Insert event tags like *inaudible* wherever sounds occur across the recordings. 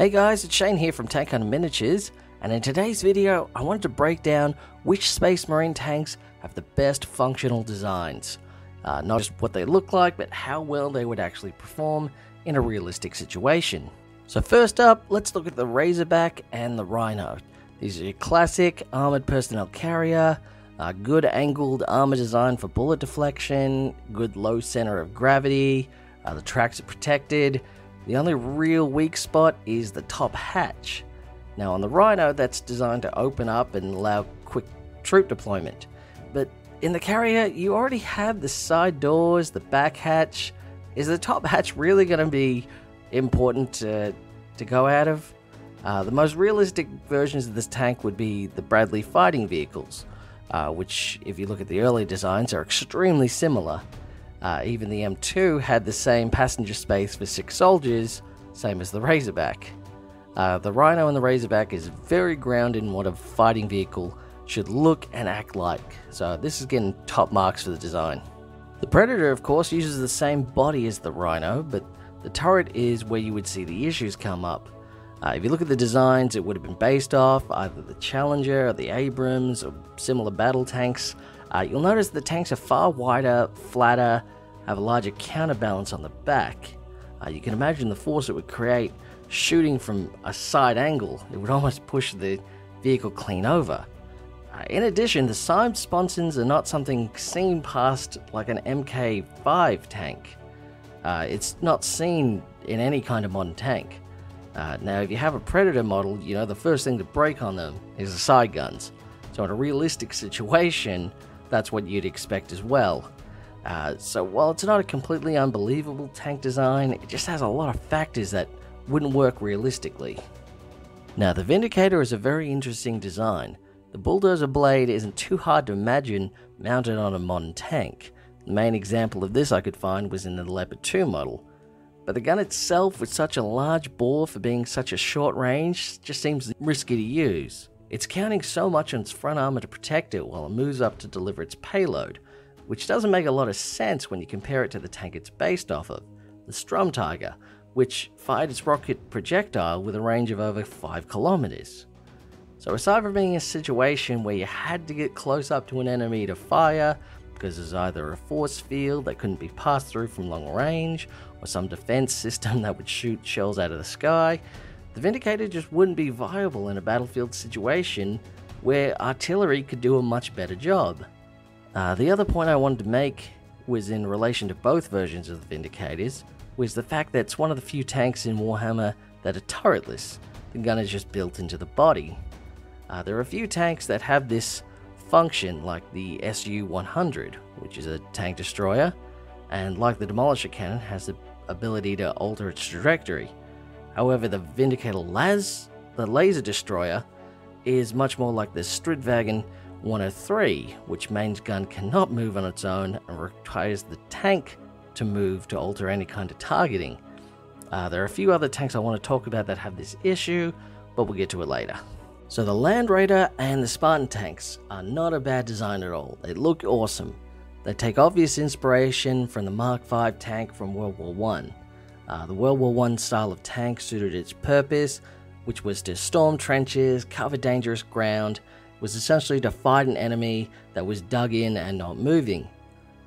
Hey guys, it's Shane here from Tank Hunter Miniatures, and in today's video, I wanted to break down which Space Marine tanks have the best functional designs. Uh, not just what they look like, but how well they would actually perform in a realistic situation. So first up, let's look at the Razorback and the Rhino. These are your classic armored personnel carrier, uh, good angled armor design for bullet deflection, good low center of gravity, uh, the tracks are protected, the only real weak spot is the top hatch. Now, on the Rhino, that's designed to open up and allow quick troop deployment. But in the carrier, you already have the side doors, the back hatch. Is the top hatch really going to be important to, to go out of? Uh, the most realistic versions of this tank would be the Bradley fighting vehicles, uh, which, if you look at the early designs, are extremely similar. Uh, even the M2 had the same passenger space for six soldiers, same as the Razorback. Uh, the Rhino and the Razorback is very grounded in what a fighting vehicle should look and act like, so this is getting top marks for the design. The Predator, of course, uses the same body as the Rhino, but the turret is where you would see the issues come up. Uh, if you look at the designs, it would have been based off either the Challenger or the Abrams or similar battle tanks, uh, you'll notice the tanks are far wider, flatter, have a larger counterbalance on the back. Uh, you can imagine the force it would create shooting from a side angle. It would almost push the vehicle clean over. Uh, in addition, the side sponsons are not something seen past like an MK5 tank. Uh, it's not seen in any kind of modern tank. Uh, now, if you have a Predator model, you know the first thing to break on them is the side guns. So, in a realistic *laughs* situation, that's what you'd expect as well. Uh, so while it's not a completely unbelievable tank design, it just has a lot of factors that wouldn't work realistically. Now the Vindicator is a very interesting design. The bulldozer blade isn't too hard to imagine mounted on a modern tank. The main example of this I could find was in the Leopard 2 model. But the gun itself with such a large bore for being such a short range just seems risky to use. It's counting so much on its front armor to protect it while it moves up to deliver its payload, which doesn't make a lot of sense when you compare it to the tank it's based off of, the Sturmtiger, which fired its rocket projectile with a range of over 5 kilometers. So aside from being a situation where you had to get close up to an enemy to fire, because there's either a force field that couldn't be passed through from long range, or some defense system *laughs* that would shoot shells out of the sky, the Vindicator just wouldn't be viable in a battlefield situation where artillery could do a much better job. Uh, the other point I wanted to make was in relation to both versions of the Vindicators, was the fact that it's one of the few tanks in Warhammer that are turretless. The gun is just built into the body. Uh, there are a few tanks that have this function, like the SU-100, which is a tank destroyer, and like the Demolisher cannon, has the ability to alter its trajectory. However, the Vindicator Las, the laser destroyer, is much more like the Stridsvagn 103, which main gun cannot move on its own and requires the tank to move to alter any kind of targeting. Uh, there are a few other tanks I want to talk about that have this issue, but we'll get to it later. So the Land Raider and the Spartan tanks are not a bad design at all. They look awesome. They take obvious inspiration from the Mark V tank from World War One. Uh, the World War I style of tank suited its purpose, which was to storm trenches, cover dangerous ground, was essentially to fight an enemy that was dug in and not moving.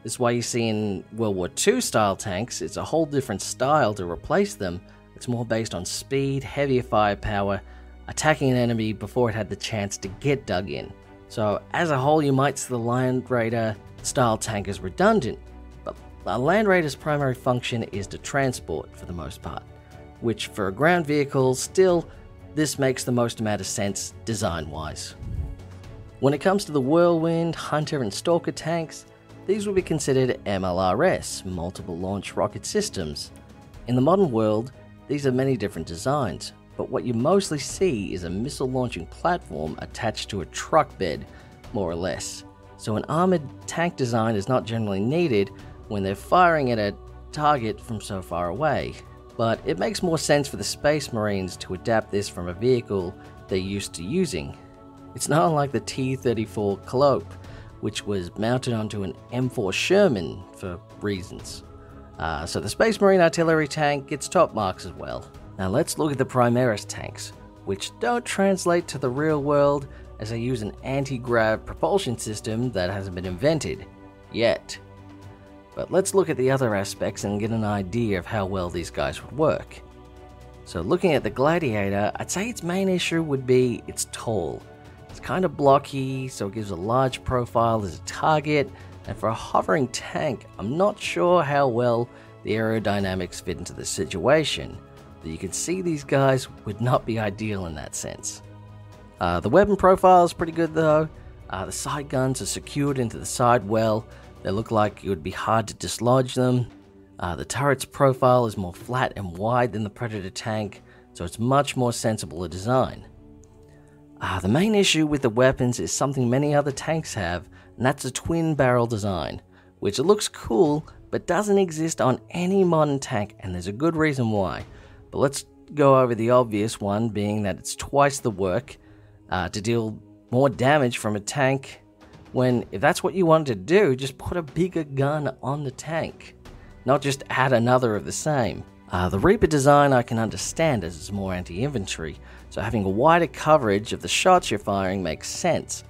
This is why you see in World War II style tanks, it's a whole different style to replace them. It's more based on speed, heavier firepower, attacking an enemy before it had the chance to get dug in. So, as a whole, you might see the Land Raider style tank as redundant, but a Land Raider's primary function is to transport for the most part, which for a ground vehicle, still, this makes the most amount of sense design wise. When it comes to the Whirlwind, Hunter, and Stalker tanks, these will be considered MLRS, multiple launch rocket systems. In the modern world, these are many different designs, but what you mostly see is a missile launching platform attached to a truck bed, more or less. So an armored tank design is not generally needed when they're firing at a target from so far away. But it makes more sense for the Space Marines to adapt this from a vehicle they're used to using. It's not unlike the T 34 Calliope, which was mounted onto an M4 Sherman for reasons. Uh, so the Space Marine artillery tank gets top marks as well. Now let's look at the Primaris tanks, which don't translate to the real world as they use an anti-grav propulsion system that hasn't been invented yet. But let's look at the other aspects and get an idea of how well these guys would work. So looking at the Gladiator, I'd say its main issue would be it's tall. It's kind of blocky, so it gives a large profile as a target, and for a hovering tank, I'm not sure how well the aerodynamics fit into the situation. But you can see these guys would not be ideal in that sense. Uh, the weapon profile is pretty good though. Uh, the side guns are secured into the side well. They look like it would be hard to dislodge them. Uh, the turret's profile is more flat and wide than the Predator tank, so it's much more sensible a design. Uh, the main issue with the weapons is something many other tanks have, and that's a twin barrel design, which looks cool but doesn't exist on any modern tank, and there's a good reason why. But let's go over the obvious one, being that it's twice the work uh, to deal more damage from a tank. When, if that's what you wanted to do, just put a bigger gun on the tank, not just add another of the same. Uh, the Reaper design I can understand as it's more anti infantry, so having a wider coverage of the shots you're firing makes sense.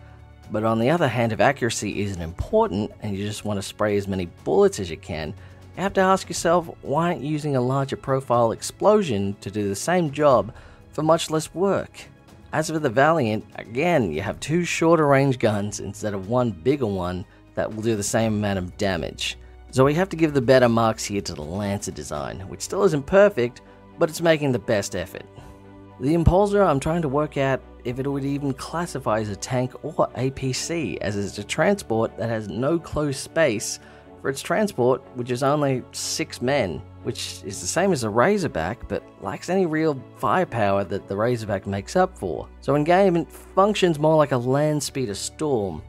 But on the other hand, if accuracy isn't important and you just want to spray as many bullets as you can, you have to ask yourself why aren't you using a larger profile explosion to do the same job for much less work? As for the Valiant, again, you have two shorter range guns instead of one bigger one that will do the same amount of damage. So we have to give the better marks here to the Lancer design, which still isn't perfect, but it's making the best effort. The Impulsor, I'm trying to work out if it would even classify as a tank or APC, as it's a transport that has no closed space for its transport, which is only six men, which is the same as a Razorback, but lacks any real firepower that the Razorback makes up for. So in game, it functions more like a land speeder storm.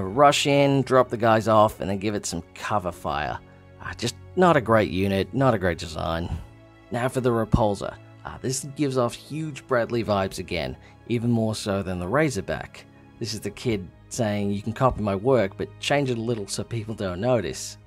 Rush in, drop the guys off, and then give it some cover fire. Uh, just not a great unit, not a great design. Now for the Repulsor. Uh, this gives off huge Bradley vibes again, even more so than the Razorback. This is the kid saying, You can copy my work, but change it a little so people don't notice.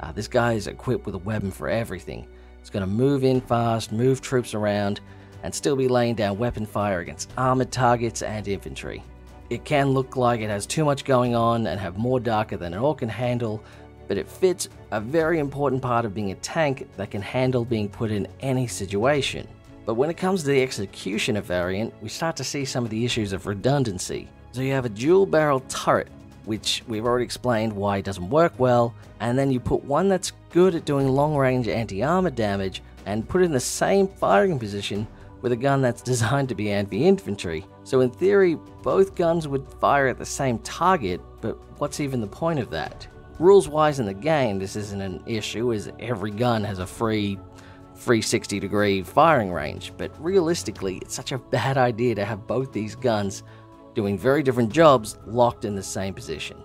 Uh, this guy is equipped with a weapon for everything. It's going to move in fast, move troops around, and still be laying down weapon fire against armored targets and infantry. It can look like it has too much going on and have more dakka than it all can handle, but it fits a very important part of being a tank that can handle being put in any situation. But when it comes to the Executioner variant, we start to see some of the issues of redundancy. So you have a dual barrel turret, which we've already explained why it doesn't work well, and then you put one that's good at doing long range anti armor damage and put it in the same firing position with a gun that's designed to be anti infantry. So, in theory, both guns would fire at the same target, but what's even the point of that? Rules wise in the game, this isn't an issue, as every gun has a free 360 degree firing range, but realistically, it's such a bad idea to have both these guns doing very different jobs locked in the same position.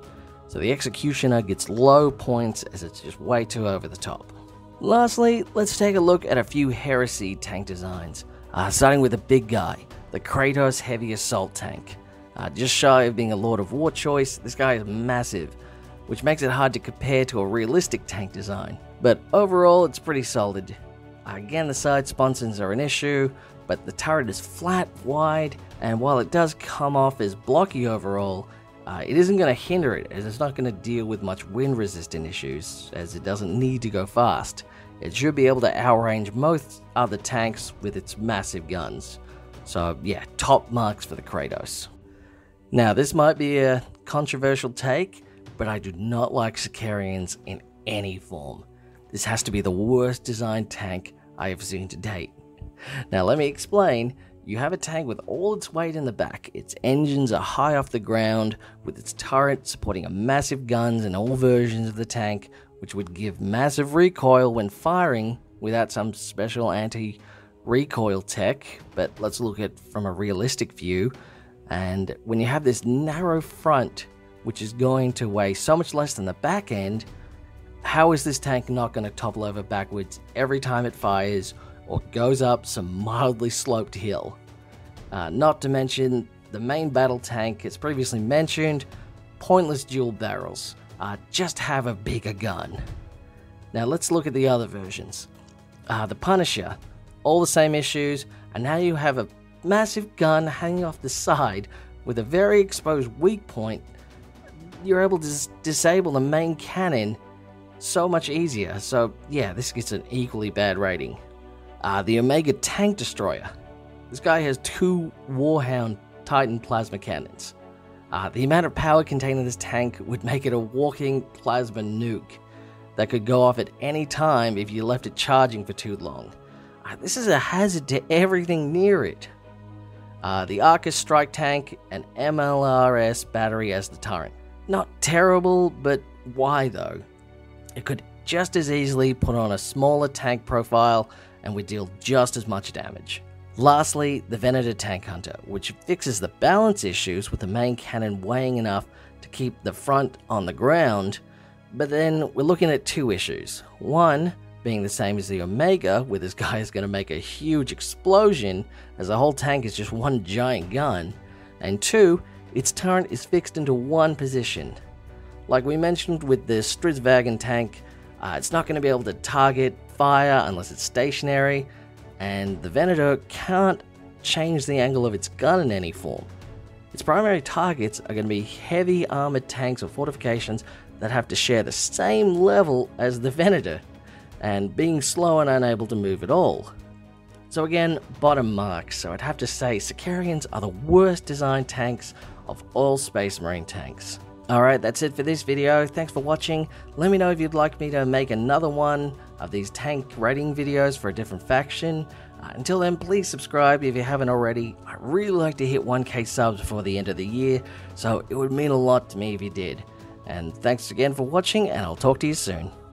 So the Executioner gets low points as it's just way too over the top. Lastly, let's take a look at a few Heresy tank designs, uh, starting with the big guy, the Kratos Heavy Assault Tank. Uh, just shy of being a Lord of War choice, this guy is massive, which makes it hard to compare to a realistic tank design. But overall, it's pretty solid. Again, the side sponsons are an issue, but the turret is flat, wide, and while it does come off as blocky overall, uh, it isn't going to hinder it as it's not going to deal with much wind resistant issues as it doesn't need to go fast. It should be able to outrange most other tanks with its massive guns. So, yeah, top marks for the Kratos. Now, this might be a controversial take, but I do not like Sicarians in any form. This has to be the worst designed tank I have seen to date. Now, let me explain. You have a tank with all its weight in the back. Its engines are high off the ground, with its turret supporting a massive guns in all versions of the tank, which would give massive recoil when firing without some special anti recoil tech. But let's look at from a realistic view. And when you have this narrow front, which is going to weigh so much less than the back end, how is this tank not going to topple over backwards every time it fires or goes up some mildly sloped hill? Uh, not to mention the main battle tank, as previously mentioned, pointless dual barrels. Uh, just have a bigger gun. Now let's look at the other versions. Uh, the Punisher. all the same issues, and now you have a massive gun hanging off the side with a very exposed weak point. You're able to dis- disable the main cannon so much easier. So, yeah, this gets an equally bad rating. Uh, the Omega Tank Destroyer. This guy has two Warhound Titan plasma cannons. Uh, the amount of power contained in this tank would make it a walking plasma nuke that could go off at any time if you left it charging for too long. Uh, this is a hazard to everything near it. Uh, the Arcus strike tank and MLRS battery as the turret. Not terrible, but why though? It could just as easily put on a smaller tank profile and would deal just as much damage. Lastly, the Venator Tank Hunter, which fixes the balance issues with the main cannon weighing enough to keep the front on the ground, but then we're looking at two issues. One, being the same as the Omega, where this guy is going to make a huge explosion as the whole tank is just one giant gun, and two, its turret is fixed into one position. Like we mentioned with the Stridsvagn tank, uh, it's not going to be able to target fire unless it's stationary, and the Venator can't change the angle of its gun in any form. Its primary targets are going to be heavy armored tanks or fortifications that have to share the same level as the Venator, and being slow and unable to move at all. So again, bottom marks, so I'd have to say Sicarians are the worst designed tanks of all Space Marine tanks. Alright, that's it for this video. Thanks for watching. Let me know if you'd like me to make another one of these tank rating videos for a different faction. Uh, until then, please subscribe if you haven't already. I'd really like to hit 1k subs before the end of the year, so it would mean a lot to me if you did. And thanks again for watching, and I'll talk to you soon.